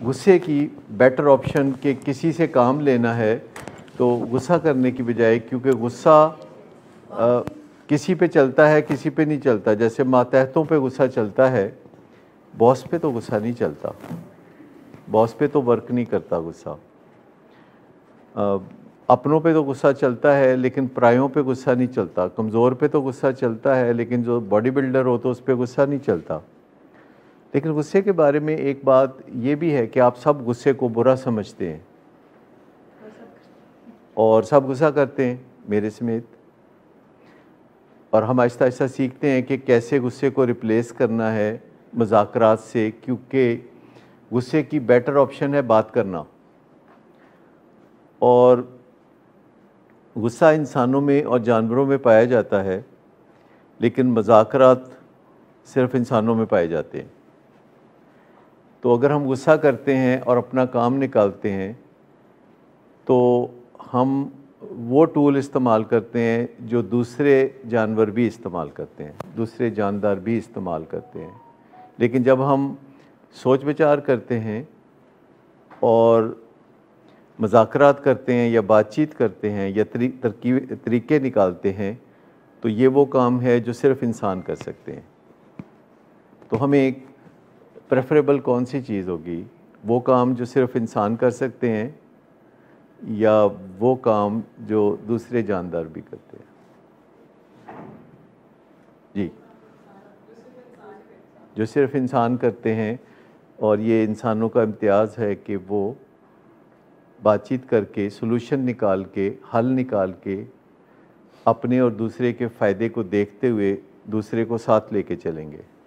गुस्से की better option के किसी से काम लेना है तो गुस्सा करने की बजाय, क्योंकि गुस्सा किसी पे चलता है, किसी पे नहीं चलता। जैसे मातहतों पे गुस्सा चलता है बॉस पे तो गुस्सा नहीं चलता। बॉस पे तो वर्क नहीं करता गुस्सा। अपनों पे तो गुस्सा चलता है, लेकिन प्रायों पे गुस्सा नहीं चलता। कमज़ोर पे तो गुस्सा चलता है, लेकिन जो बॉडी बिल्डर हो तो उस पर गुस्सा नहीं चलता। लेकिन गुस्से के बारे में एक बात ये भी है कि आप सब गुस्से को बुरा समझते हैं। और सब गुस्सा करते हैं, मेरे समेत। और हम आहिस्ता आहिस्ता सीखते हैं कि कैसे गुस्से को रिप्लेस करना है मजाकरात से, क्योंकि गुस्से की बेटर ऑप्शन है बात करना। और गुस्सा इंसानों में और जानवरों में पाया जाता है, लेकिन मजाकरात सिर्फ़ इंसानों में पाए जाते हैं। तो अगर हम गुस्सा करते हैं और अपना काम निकालते हैं तो हम वो टूल इस्तेमाल करते हैं जो दूसरे जानवर भी इस्तेमाल करते हैं, दूसरे जानदार भी इस्तेमाल करते हैं। लेकिन जब हम सोच विचार करते हैं और मजाकरात करते हैं या बातचीत करते हैं या तरीके निकालते हैं तो ये वो काम है जो सिर्फ़ इंसान कर सकते हैं। तो हमें प्रेफरेबल कौन सी चीज़ होगी? वो काम जो सिर्फ़ इंसान कर सकते हैं, या वो काम जो दूसरे जानदार भी करते हैं? जी। जो सिर्फ़ इंसान करते हैं, और ये इंसानों का इम्तियाज़ है कि वो बातचीत करके सलूशन निकाल के, हल निकाल के, अपने और दूसरे के फ़ायदे को देखते हुए दूसरे को साथ लेके चलेंगे।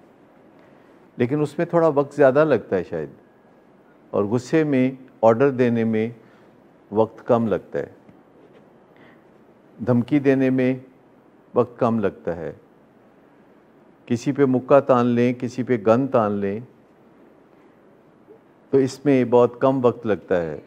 लेकिन उसमें थोड़ा वक्त ज़्यादा लगता है शायद। और गुस्से में, ऑर्डर देने में वक्त कम लगता है। धमकी देने में वक्त कम लगता है। किसी पे मुक्का तान लें, किसी पे गन तान लें तो इसमें बहुत कम वक्त लगता है।